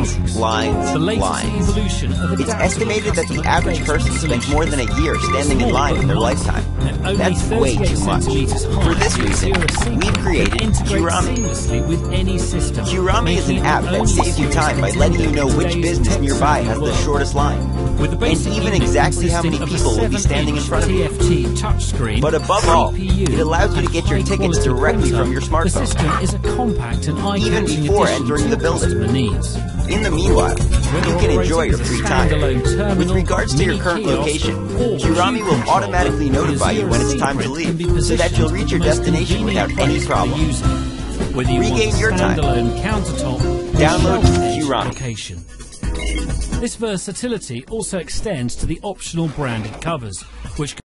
lines, lines, The latest lines. evolution of It's estimated that the average person spends more than a year standing in line in their lifetime. That's way too much. For this reason, We've created integrates Qurami. with any system. Qurami is an app that saves you time by letting you know which business nearby has the shortest line. With the and even exactly how many people will be standing in front of you. TFT touchscreen, But above all, it allows you to get your tickets directly from your The smartphone. system is a compact and Even before entering the building. In the meanwhile, you can enjoy your free time. With regards to your current location, Qurami will automatically notify you when it's time to leave, so that you'll reach your destination without any problem. Whether you Regain want a your time. standalone countertop or Download Qurami. application. This versatility also extends to the optional branded covers, which